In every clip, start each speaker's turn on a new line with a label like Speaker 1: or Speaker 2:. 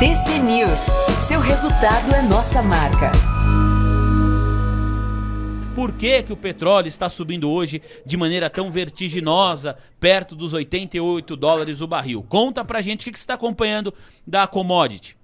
Speaker 1: TC News. Seu resultado é nossa marca.
Speaker 2: Por que, que o petróleo está subindo hoje de maneira tão vertiginosa, perto dos 88 dólares o barril? Conta pra gente o que, que você está acompanhando da commodity.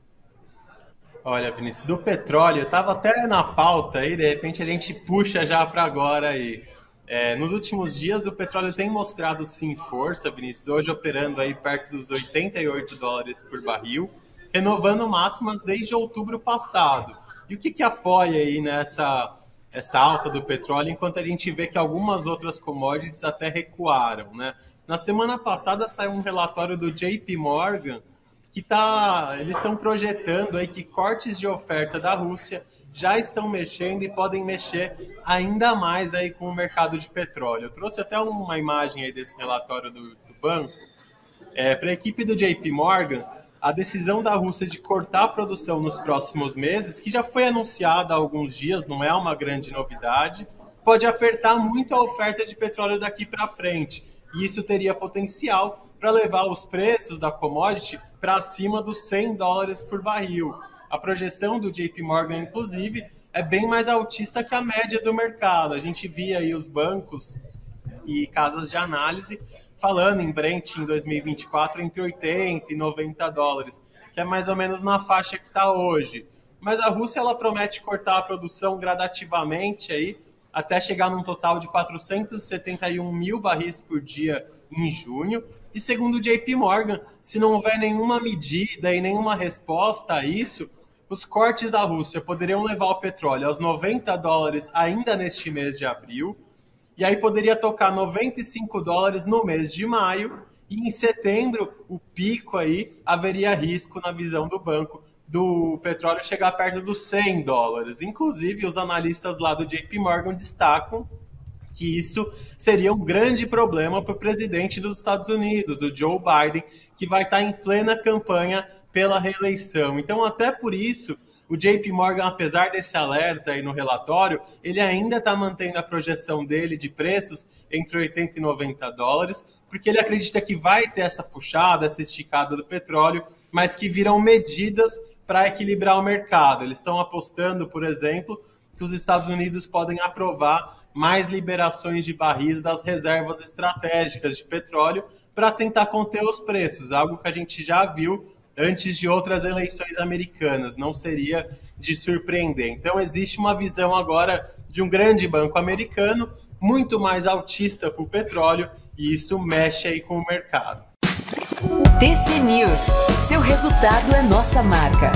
Speaker 3: Olha, Vinícius, do petróleo, eu tava até na pauta aí, de repente a gente puxa já para agora aí. É, nos últimos dias o petróleo tem mostrado sim força, Vinícius, hoje operando aí perto dos 88 dólares por barril renovando máximas desde outubro passado. E o que, que apoia aí nessa essa alta do petróleo, enquanto a gente vê que algumas outras commodities até recuaram, né? Na semana passada saiu um relatório do JP Morgan que tá, eles estão projetando aí que cortes de oferta da Rússia já estão mexendo e podem mexer ainda mais aí com o mercado de petróleo. Eu trouxe até uma imagem aí desse relatório do, do banco. É, Para a equipe do JP Morgan, a decisão da Rússia de cortar a produção nos próximos meses, que já foi anunciada há alguns dias, não é uma grande novidade, pode apertar muito a oferta de petróleo daqui para frente. E isso teria potencial para levar os preços da commodity para acima dos 100 dólares por barril. A projeção do JP Morgan, inclusive, é bem mais altista que a média do mercado. A gente via aí os bancos e casas de análise falando em Brent em 2024 entre 80 e 90 dólares, que é mais ou menos na faixa que está hoje. Mas a Rússia ela promete cortar a produção gradativamente aí até chegar num total de 471 mil barris por dia em junho. E segundo o JP Morgan, se não houver nenhuma medida e nenhuma resposta a isso, os cortes da Rússia poderiam levar o petróleo aos 90 dólares ainda neste mês de abril, e aí poderia tocar 95 dólares no mês de maio, e em setembro, o pico aí, haveria risco na visão do banco do petróleo chegar perto dos 100 dólares. Inclusive, os analistas lá do JP Morgan destacam que isso seria um grande problema para o presidente dos Estados Unidos, o Joe Biden, que vai estar em plena campanha pela reeleição. Então, até por isso, o JP Morgan, apesar desse alerta aí no relatório, ele ainda está mantendo a projeção dele de preços entre 80 e 90 dólares, porque ele acredita que vai ter essa puxada, essa esticada do petróleo, mas que virão medidas para equilibrar o mercado. Eles estão apostando, por exemplo, que os Estados Unidos podem aprovar mais liberações de barris das reservas estratégicas de petróleo para tentar conter os preços, algo que a gente já viu antes de outras eleições americanas, não seria de surpreender. Então, existe uma visão agora de um grande banco americano muito mais altista para o petróleo e isso mexe aí com o mercado.
Speaker 1: TC News, seu resultado é nossa marca.